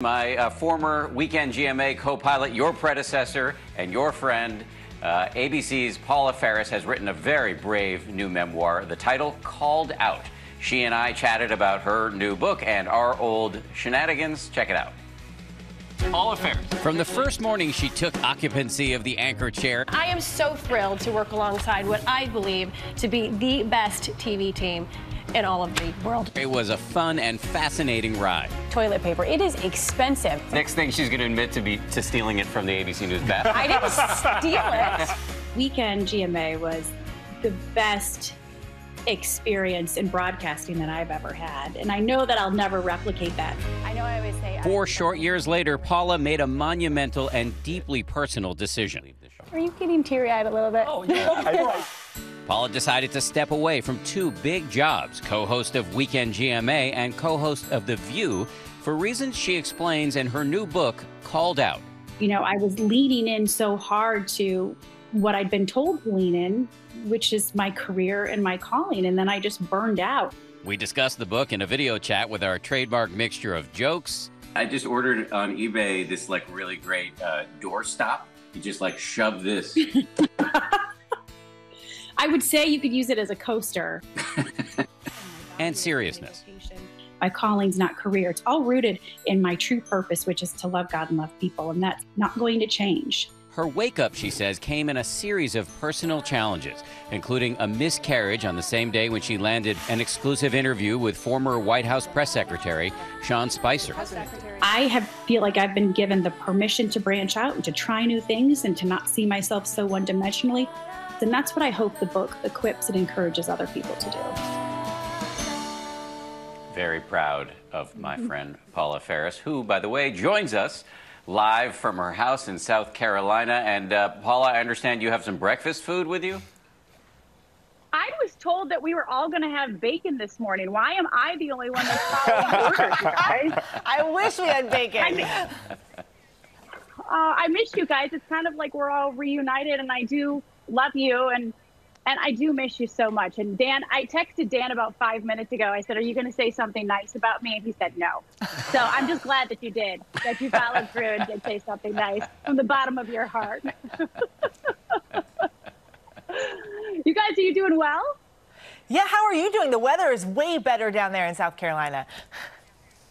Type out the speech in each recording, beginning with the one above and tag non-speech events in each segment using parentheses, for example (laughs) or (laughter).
My uh, former Weekend GMA co pilot, your predecessor, and your friend, uh, ABC's Paula Faris, has written a very brave new memoir. The title, Called Out. She and I chatted about her new book and our old shenanigans. Check it out. Paula Faris. From the first morning she took occupancy of the anchor chair. I am so thrilled to work alongside what I believe to be the best TV team in all of the world. It was a fun and fascinating ride. Toilet paper, it is expensive. Next thing she's going to admit to be to stealing it from the ABC News bathroom. I didn't (laughs) steal it. Weekend GMA was the best experience in broadcasting that I've ever had. And I know that I'll never replicate that. I know I always say. Four short years later, Paula made a monumental and deeply personal decision. Are you getting teary eyed a little bit? Oh, yeah. (laughs) Paula decided to step away from two big jobs co host of Weekend GMA and co host of The View for reasons she explains in her new book, Called Out. You know, I was leaning in so hard to what I'd been told to lean in, which is my career and my calling, and then I just burned out. We discussed the book in a video chat with our trademark mixture of jokes. I just ordered on eBay this like really great uh, doorstop. You just like shove this (laughs) I would say you could use it as a coaster. (laughs) and seriousness. My calling's not career. It's all rooted in my true purpose, which is to love God and love people, and that's not going to change. Her wake up, she says, came in a series of personal challenges, including a miscarriage on the same day when she landed an exclusive interview with former White House press secretary Sean Spicer. I have feel like I've been given the permission to branch out and to try new things and to not see myself so one dimensionally. And that's what I hope the book equips and encourages other people to do. Very proud of my mm-hmm. friend Paula Faris, who, by the way, joins us live from her house in South Carolina. And uh, Paula, I understand you have some breakfast food with you? I was told that we were all going to have bacon this morning. Why am I the only one that's following (laughs) orders, guys? I wish we had bacon. I, uh, I miss you guys. It's kind of like we're all reunited, and I do love you and and I do miss you so much. And Dan, I texted Dan about five minutes ago. I said, "Are you going to say something nice about me?" And he said, "No." So I'm just glad that you did, that you followed through and did say something nice from the bottom of your heart. (laughs) you guys, are you doing well? Yeah. How are you doing? The weather is way better down there in South Carolina.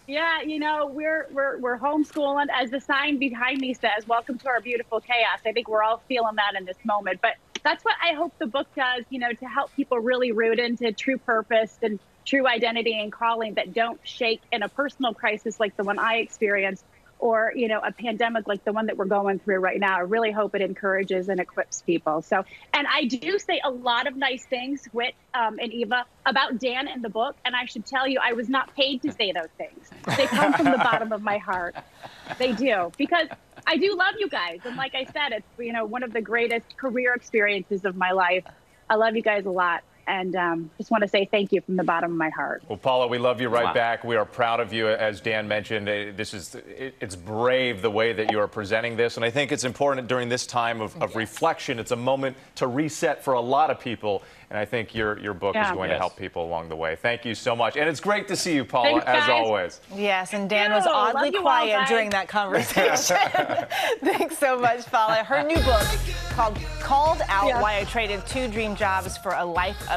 Yeah, you know, we're we're we're homeschooling as the sign behind me says, welcome to our beautiful chaos. I think we're all feeling that in this moment. But that's what I hope the book does, you know, to help people really root into true purpose and true identity and calling that don't shake in a personal crisis like the one I experienced or you know a pandemic like the one that we're going through right now i really hope it encourages and equips people. So and i do say a lot of nice things with um, and eva about dan in the book. And i should tell you i was not paid to say those things. They come from the bottom of my heart. They do. Because i do love you guys. And like i said it's you know one of the greatest career experiences of my life. I love you guys a lot and um, just want to say thank you from the bottom of my heart. Well, Paula, we love you right wow. back. We are proud of you, as Dan mentioned. Uh, this is it's brave the way that you are presenting this, and I think it's important during this time of, of yes. reflection. It's a moment to reset for a lot of people, and I think your your book yeah. is going yes. to help people along the way. Thank you so much, and it's great to see you, Paula, Thanks, as always. Yes, and Dan was oddly quiet all, during that conversation. (laughs) Thanks so much, Paula. Her new book called "Called Out: yeah. Why I Traded Two Dream Jobs for a Life of